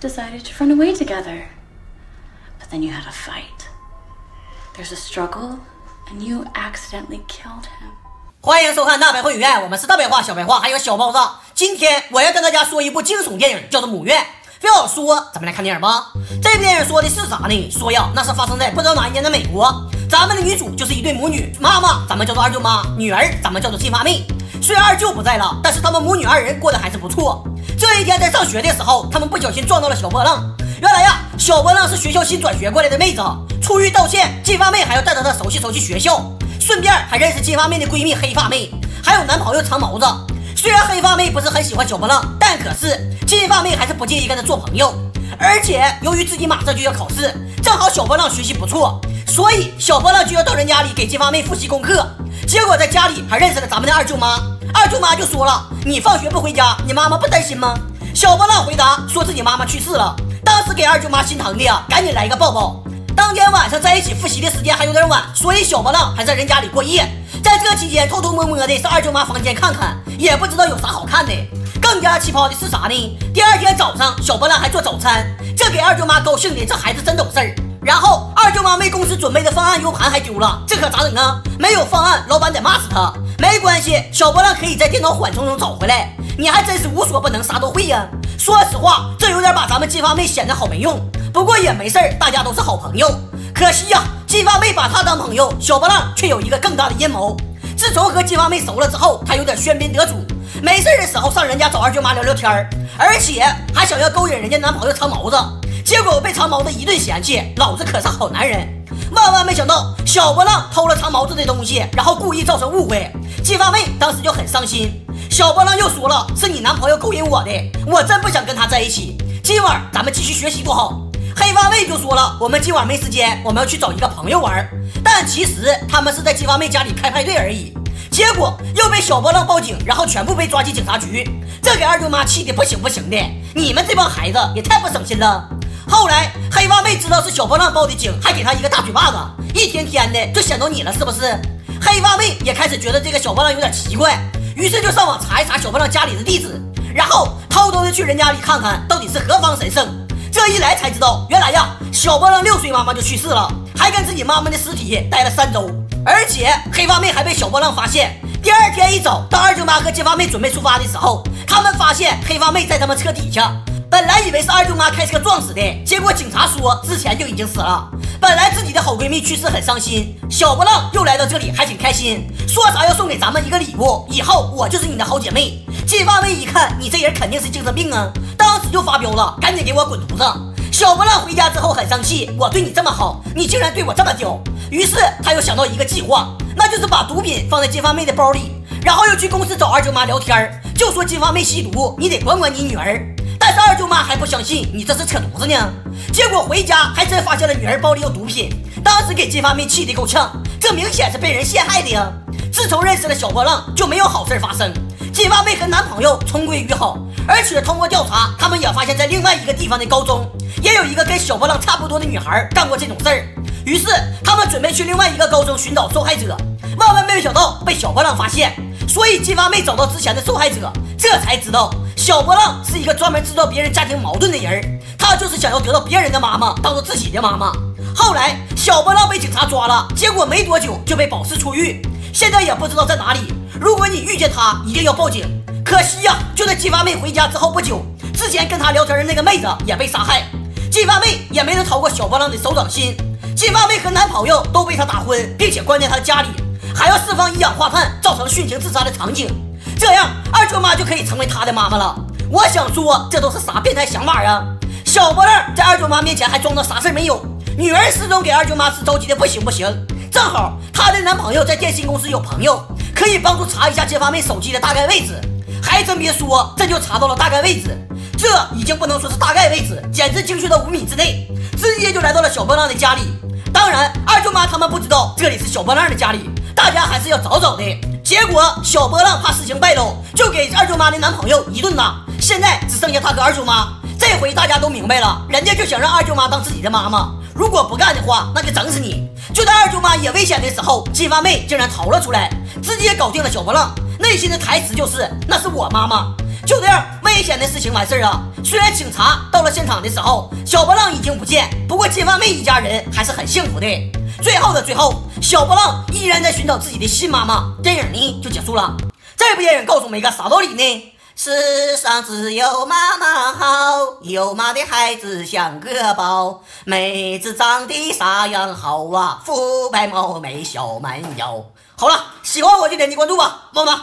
decided to run away together. But then you had a fight. There's a struggle, and you accidentally killed him. 欢迎收看大白话影院，我们是大白话、小白话，还有小爆炸。今天我要跟大家说一部惊悚电影，叫做《母院》。非要说，咱们来看电影吧。这部电影说的是啥呢？说呀，那是发生在不知道哪一年的美国。咱们的女主就是一对母女，妈妈咱们叫做二舅妈，女儿咱们叫做金发妹。虽然二舅不在了，但是他们母女二人过得还是不错。这一天在上学的时候，他们不小心撞到了小波浪。原来呀，小波浪是学校新转学过来的妹子。出于道歉，金发妹还要带着她熟悉熟悉学校，顺便还认识金发妹的闺蜜黑发妹，还有男朋友长毛子。虽然黑发妹不是很喜欢小波浪，但可是金发妹还是不介意跟他做朋友。而且由于自己马上就要考试，正好小波浪学习不错，所以小波浪就要到人家里给金发妹复习功课。结果在家里还认识了咱们的二舅妈，二舅妈就说了：“你放学不回家，你妈妈不担心吗？”小波浪回答说自己妈妈去世了，当时给二舅妈心疼的呀，赶紧来一个抱抱。当天晚上在一起复习的时间还有点晚，所以小波浪还在人家里过夜。在这期间，偷偷摸摸的上二舅妈房间看看，也不知道有啥好看的。更加奇葩的是啥呢？第二天早上，小波浪还做早餐，这给二舅妈高兴的，这孩子真懂事儿。然后二舅妈为公司准备的方案 U 盘还丢了，这可咋整啊？没有方案，老板得骂死他。没关系，小波浪可以在电脑缓冲中找回来。你还真是无所不能，啥都会呀。说实话，这有点把咱们金发妹显得好没用。不过也没事儿，大家都是好朋友。可惜呀，金发妹把他当朋友，小波浪却有一个更大的阴谋。自从和金发妹熟了之后，他有点喧宾夺主，没事的时候上人家找二舅妈聊聊天儿，而且还想要勾引人家男朋友长毛子。结果被长毛子一顿嫌弃，老子可是好男人。万万没想到，小波浪偷了长毛子的东西，然后故意造成误会。金发妹当时就很伤心。小波浪又说了：“是你男朋友勾引我的，我真不想跟他在一起。今晚咱们继续学习多好。”黑发妹就说了：“我们今晚没时间，我们要去找一个朋友玩。”但其实他们是在金发妹家里开派对而已。结果又被小波浪报警，然后全部被抓进警察局。这给二舅妈气的不行不行的，你们这帮孩子也太不省心了。后来黑发妹知道是小波浪报的警，还给他一个大嘴巴子，一天天的就显到你了，是不是？黑发妹也开始觉得这个小波浪有点奇怪，于是就上网查一查小波浪家里的地址，然后偷偷的去人家里看看到底是何方神圣。这一来才知道，原来呀，小波浪六岁妈妈就去世了，还跟自己妈妈的尸体待了三周。而且黑发妹还被小波浪发现。第二天一早，当二舅妈和金发妹准备出发的时候，他们发现黑发妹在他们车底下。本来以为是二舅妈开车撞死的，结果警察说之前就已经死了。本来自己的好闺蜜去世很伤心，小波浪又来到这里还挺开心，说啥要送给咱们一个礼物，以后我就是你的好姐妹。金发妹一看你这人肯定是精神病啊，当时就发飙了，赶紧给我滚犊子！小波浪回家之后很生气，我对你这么好，你竟然对我这么刁。于是他又想到一个计划，那就是把毒品放在金发妹的包里，然后又去公司找二舅妈聊天，就说金发妹吸毒，你得管管你女儿。但是二舅妈还不相信，你这是扯犊子呢。结果回家还真发现了女儿包里有毒品，当时给金发妹气得够呛，这明显是被人陷害的呀。自从认识了小波浪，就没有好事发生。金发妹和男朋友重归于好，而且通过调查，他们也发现，在另外一个地方的高中，也有一个跟小波浪差不多的女孩干过这种事儿。于是他们准备去另外一个高中寻找受害者，万万没有想到被小波浪发现。所以金发妹找到之前的受害者，这才知道小波浪是一个专门制造别人家庭矛盾的人，他就是想要得到别人的妈妈当做自己的妈妈。后来小波浪被警察抓了，结果没多久就被保释出狱，现在也不知道在哪里。如果你遇见他，一定要报警。可惜呀，就在金发妹回家之后不久，之前跟他聊天的那个妹子也被杀害，金发妹也没能逃过小波浪的手掌心。金发妹和男朋友都被他打昏，并且关在他的家里，还要释放一氧化碳，造成殉情自杀的场景。这样二舅妈就可以成为他的妈妈了。我想说，这都是啥变态想法啊！小波浪在二舅妈面前还装作啥事没有，女儿失踪给二舅妈是着急的不行不行。正好她的男朋友在电信公司有朋友。可以帮助查一下金发妹手机的大概位置，还真别说，这就查到了大概位置。这已经不能说是大概位置，简直精确到五米之内，直接就来到了小波浪的家里。当然，二舅妈他们不知道这里是小波浪的家里，大家还是要早早的。结果小波浪怕事情败露，就给二舅妈的男朋友一顿打。现在只剩下他和二舅妈，这回大家都明白了，人家就想让二舅妈当自己的妈妈，如果不干的话，那就整死你。就在二舅妈也危险的时候，金发妹竟然逃了出来。直接搞定了小波浪，内心的台词就是：“那是我妈妈。”就这样，危险的事情完事儿啊！虽然警察到了现场的时候，小波浪已经不见，不过金发妹一家人还是很幸福的。最后的最后，小波浪依然在寻找自己的新妈妈，电影呢就结束了。这部电影告诉我们一个啥道理呢？世上只有妈妈好，有妈的孩子像个宝。妹子长得啥样好啊？肤白貌美小蛮腰。好了，喜欢我就点击关注吧，么么。